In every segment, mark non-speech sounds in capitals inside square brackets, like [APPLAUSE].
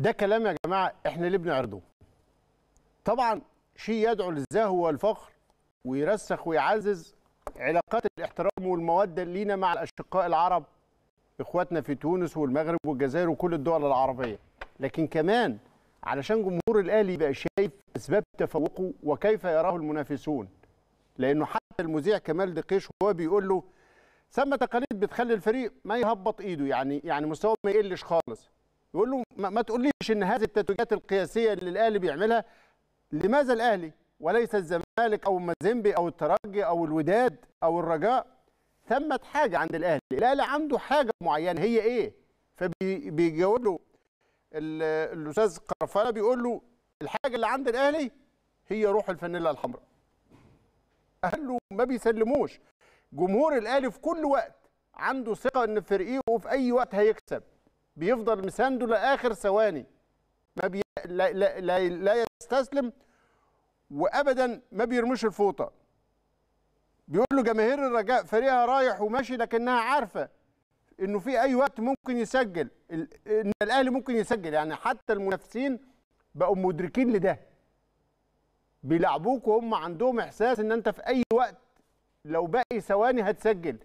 ده كلام يا جماعة إحنا ليه بنعرضه؟ طبعا شيء يدعو للزهو والفخر ويرسخ ويعزز علاقات الاحترام والمودة لينا مع الأشقاء العرب إخواتنا في تونس والمغرب والجزائر وكل الدول العربية. لكن كمان علشان جمهور الأهلي يبقى شايف أسباب تفوقه وكيف يراه المنافسون. لأنه حتى المذيع كمال دقيش وهو بيقول له ثم تقاليد بتخلي الفريق ما يهبط إيده. يعني يعني مستواه ما يقلش خالص. يقول له ما, تقوليش إن هذه التتويجات القياسية اللي الأهلي بيعملها لماذا الأهلي؟ وليس الزمالك أو مازيمبي أو الترجي أو الوداد أو الرجاء؟ ثمت حاجة عند الأهلي. الأهلي عنده حاجة معينة هي إيه؟ فبيجاوب له ال- الأستاذ قرفانة بيقول له الحاجة اللي عند الأهلي هي روح الفانيلا الحمراء. قال له ما بيسلموش. جمهور الأهلي في كل وقت عنده ثقة إن فريقه في أي وقت هيكسب. بيفضل مسانده لآخر ثواني. ما بي... لا, لا, لا, لا يستسلم وابدا ما بيرميش الفوطة. بيقول له جماهير الرجاء فريقها رايح وماشي لكنها عارفة إنه في أي وقت ممكن يسجل. إن الأهلي ممكن يسجل. يعني حتى المنافسين بقوا مدركين لده. بيلعبوك وهم عندهم إحساس إن أنت في أي وقت لو باقي ثواني هتسجل.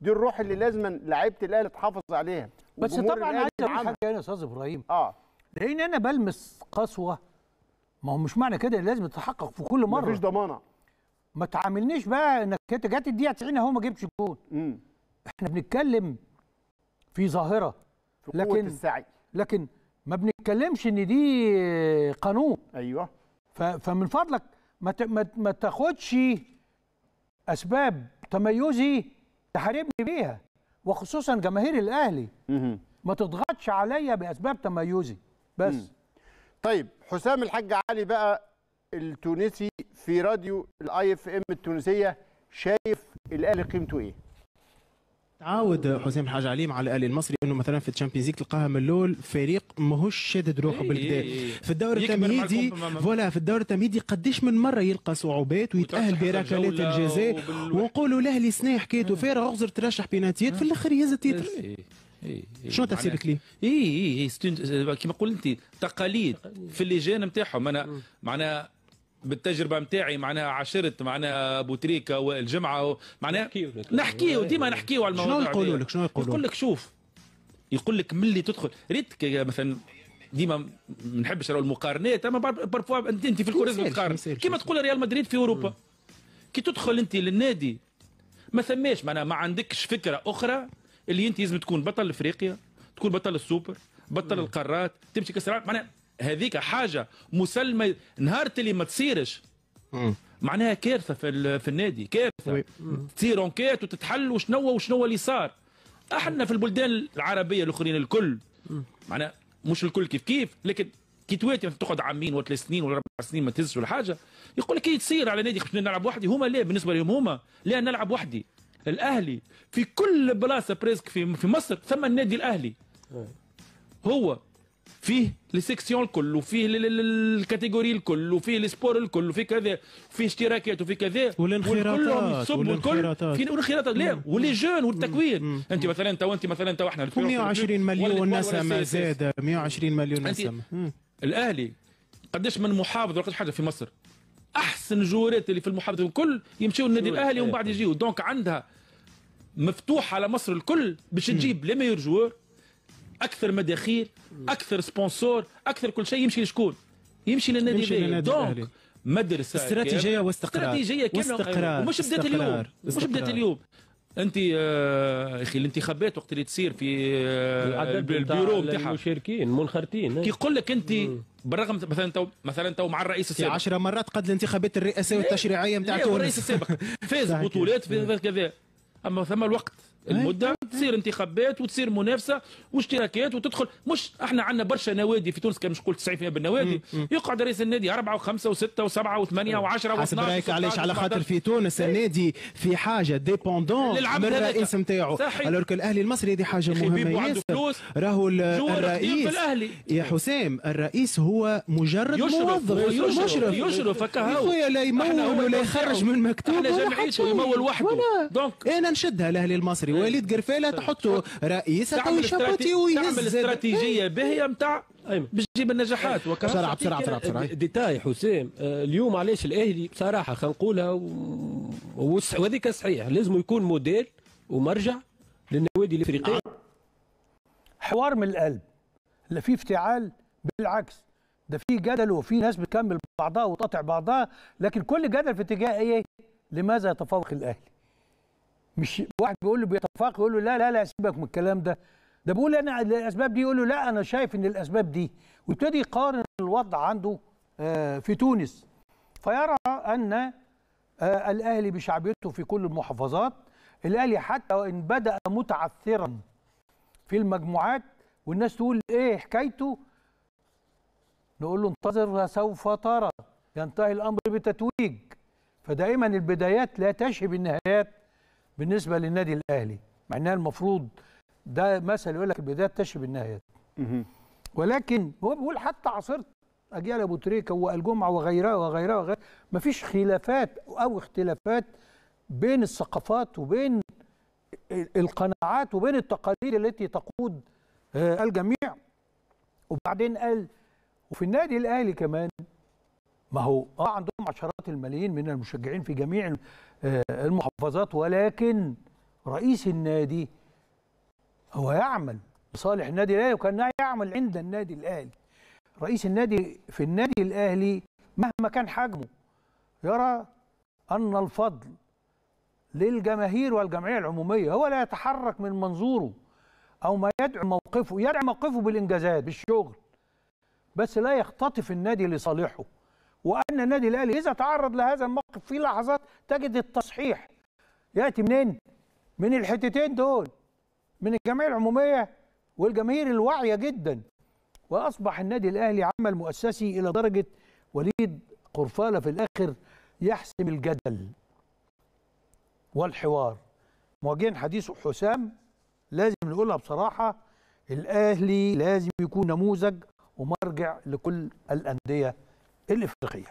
دي الروح اللي لازم لعيبة الأهلي تحافظ عليها. بس طبعا عايز أقول. حاجة هنا يا أستاذ إبراهيم. آه. لأن أنا بلمس قسوة ما هو مش معنى كده لازم تتحقق في كل مرة. مفيش ضمانة. ما تعاملنيش بقى إنك انت جت الدقيقة 90 أهو ما جبتش جون. امم إحنا بنتكلم في ظاهرة. في لكن السعي. لكن ما بنتكلمش إن دي قانون. أيوه. فمن فضلك ما ما تاخدش أسباب تميزي تحاربني بيها. وخصوصا جماهير الأهلي. ما تضغطش عليا بأسباب تميزي بس مم. طيب حسام الحاج علي بقى التونسي في راديو الاي اف ام التونسية شايف الأهلي قيمته إيه؟ تعود حسام الحاج علي مع الأهلي المصري إنه مثلا في الشامبيونز ليج تلقاها من الأول فريق ماهوش شادد روحه إيه بالكدا إيه إيه. في الدور التمهيدي فوالا في الدور التمهيدي قديش من مرة يلقى صعوبات ويتأهل بركلات الجزاء وبال- ونقولوا الأهلي سنه حكايته فارغ اغزر ترشح بيناتيات في الآخر يهز التيتر إيه، إيه، إيه. شنو تفسيرك ليه؟ اي اي اي كيما قلت أنت تقاليد في اللجان نتاعهم. أنا معناها بالتجربة نتاعي معناها عاشرت معناها بوتريكا والجمعة معناها نحكيو ديما نحكيو على الموضوع شنو يقولوا. لك؟ شنو يقولوا؟ يقول لك شوف يقول لك ملي تدخل. ريتك مثلا ديما ما نحبش نقول المقارنات اما بار- بارفوا انت أنت في الكوريز يسالش- بتقارن يسالش- كيما تقول ريال مدريد في أوروبا. كي تدخل أنت للنادي ما ثماش معناها ما عندكش فكرة أخرى اللي أنت لازم تكون بطل أفريقيا تكون بطل السوبر بطل القارات تمشي كاس العالم معناها هذيك حاجة مسلمة نهار اللي ما تصيرش. معناها كارثة في ال- في النادي كارثة. تصير أنكيت وتتحل وشنو وشنو اللي صار. إحنا في البلدان العربية الأخرين الكل. معناها مش الكل كيف كيف لكن كي تواتي تقعد عامين ولا ثلاث سنين ولا أربع سنين ما تهزش ولا حاجة يقول لك كي تصير على نادي خشنا نلعب وحدي؟ هما لا بالنسبة لهم هما؟ لا نلعب وحدي؟ الأهلي في كل بلاصة بريسك في في مصر ثم النادي الأهلي. هو فيه السيكسيون الكل وفيه ال- ال- ال- الكاتيجوري الكل وفيه السبور الكل وفيه كذا وفيه اشتراكات وفيه كذا والانخراطات، يصبوا الكل والانخراطات. لا ولي جون والتكوين. انت مثلا انت وانت مثلا انت وإحنا 120 مليون نسمة زاد 120 مليون نسمة. الأهلي قداش من محافظ ولا حاجة في مصر أحسن joueurات اللي في المحافظة الكل يمشيوا للنادي الأهلي ومن بعد يجيوا donc عندها مفتوح على مصر الكل باش تجيب لي meilleurs joueurs أكثر مداخيل أكثر sponsors أكثر كل شيء يمشي لشكون يمشي للنادي يمشي الأهلي. donc مدرسة استراتيجية كاملة. واستقرار. استراتيجية كامله واستقرار. ومش بدات اليوم. مش بدات. اليوم أنت آه، أخي الانتخابات وقت اللي تصير في آه، البيرو نتاع نتاعها المشاركين منخرطين كي يقول لك أنت بالرغم مثلا تو مثلا تو مع الرئيس السابق 10 مرات قد الانتخابات الرئاسية والتشريعية نتاع والرئيس تونس السابق [LAUGHS] فاز. بطولات في كذا أما ثم الوقت المدة تصير انتخابات وتصير منافسة واشتراكات وتدخل. مش إحنا عندنا برشا نوادي في تونس كان مش نقول 90% بالنوادي. يقعد رئيس النادي أربعة وخمسة وستة وسبعة وثمانية وعشرة حسب و12 رأيك علاش على خاطر و17. في تونس النادي في حاجة ديبوندون من. الرئيس نتاعو. الوغ الأهلي المصري هذه حاجة مهمة. ياسر. راهو الرئيس. يا حسام الرئيس هو مجرد يشرف موظف. يشرف مشرف يشرف هكا يا لا يمول ولا يخرج. من مكتوب إحنا ولا جمعيته. يمول وحده. دونك. أنا نشدها الاهلي المصري. وليد قرفاله تحطه رئيس تعمل استراتيجية باهيه نتاع ايمن بتجيب النجاحات. وكذا. بسرعة بسرعة بسرعة بسرعة. ديتاي حسام آه، اليوم علاش الأهلي بصراحة خلينا نقولها و- وهذيك صحيح لازم يكون موديل ومرجع للنوادي الإفريقية. حوار من القلب. لا في افتعال بالعكس. ده في جدل وفي ناس بتكمل بعضها وتقطع بعضها لكن كل جدل في اتجاه إيه؟ لماذا يتفوق الاهلي مش واحد بيقول له بيتفوق يقول له لا لا لا سيبك من الكلام ده. ده بيقول أنا الأسباب دي يقول له لا أنا شايف إن الأسباب دي. ويبتدي يقارن الوضع عنده آه، في تونس. فيرى أن آه، الأهلي بشعبيته في كل المحافظات. الأهلي حتى وإن بدأ متعثرا في المجموعات والناس تقول إيه حكايته؟ نقول له انتظر سوف ترى ينتهي الأمر بتتويج. فدائما البدايات لا تشهي بالنهايات بالنسبة للنادي الأهلي مع إنها المفروض ده مثل يقول لك البدايات تشهي بالنهايات. ولكن هو بيقول حتى عصرت أجيال أبو تريكة والجمعة وغيرها وغيرها وغيرها مفيش خلافات أو اختلافات بين الثقافات وبين القناعات وبين التقاليد التي تقود آه، الجميع. وبعدين قال وفي النادي الأهلي كمان ما هو آه عندهم عشرات الملايين من المشجعين في جميع آه، المحافظات ولكن رئيس النادي هو يعمل لصالح النادي الأهلي وكان يعمل عند النادي الأهلي. رئيس النادي في النادي الأهلي مهما كان حجمه يرى أن الفضل للجماهير والجمعية العمومية. هو لا يتحرك من منظوره أو ما يدعو موقفه يدعو موقفه بالإنجازات بالشغل بس لا يختطف النادي لصالحه. وأن النادي الأهلي إذا تعرض لهذا الموقف في لحظات تجد التصحيح. يأتي منين؟ من الحتتين دول من الجمعية العمومية والجماهير الواعية جدا. وأصبح النادي الأهلي عمل مؤسسي إلى درجة وليد قرفالة في الآخر يحسم الجدل. والحوار. مواجهين حديث حسام لازم نقولها بصراحة الأهلي لازم يكون نموذج ومرجع لكل الأندية الافريقيه